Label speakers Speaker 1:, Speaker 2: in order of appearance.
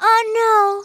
Speaker 1: Oh no!